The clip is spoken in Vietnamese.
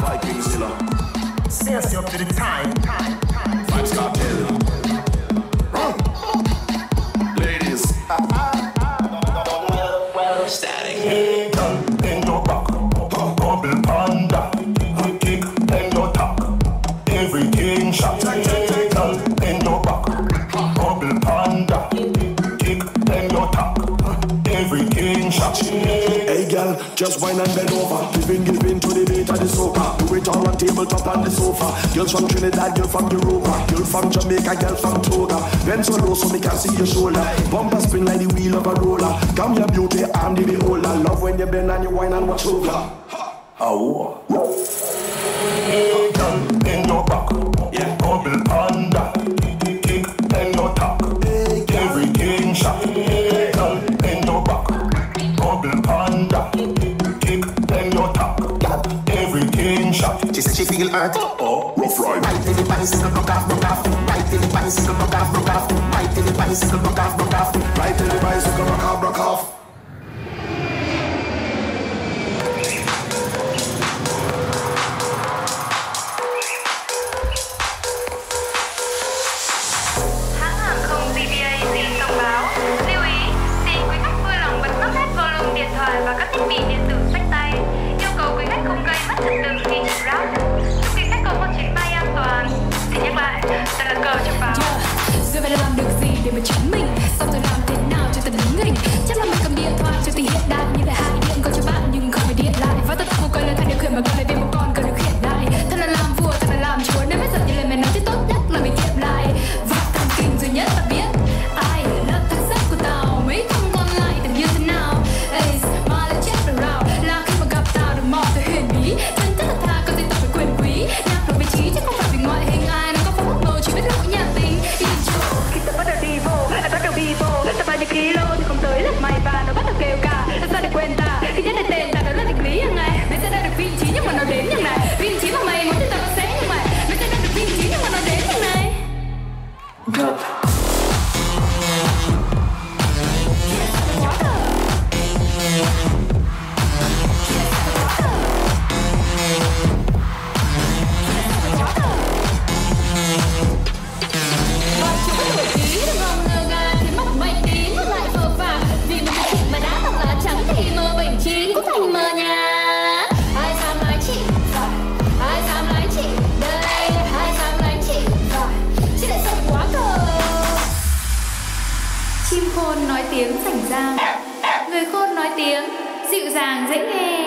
Vikings, Stay up to the time. Vibes Cartel. girl. Just wine and bend over. Giving, giving to the beat of the soca. Do it on tabletop and the sofa. Girls from Trinidad, girl from Europa. Girl from Jamaica, girl from Toga. Bend so low so me can see your shoulder. Bumper spin like the wheel of a roller. Come your beauty, I'm the beholder. Love when you bend and you wine and watch over. Oh. She said she feel hurt. Uh-oh, rough ride. Right till the bicycle broke off, broke off. Right till the bicycle broke off, broke off. Right till the bicycle broke off, broke off. Right till the bicycle broke off, broke off. và các thiết bị điện tử tiếng rảnh rang. Người khôn nói tiếng dịu dàng dễ nghe.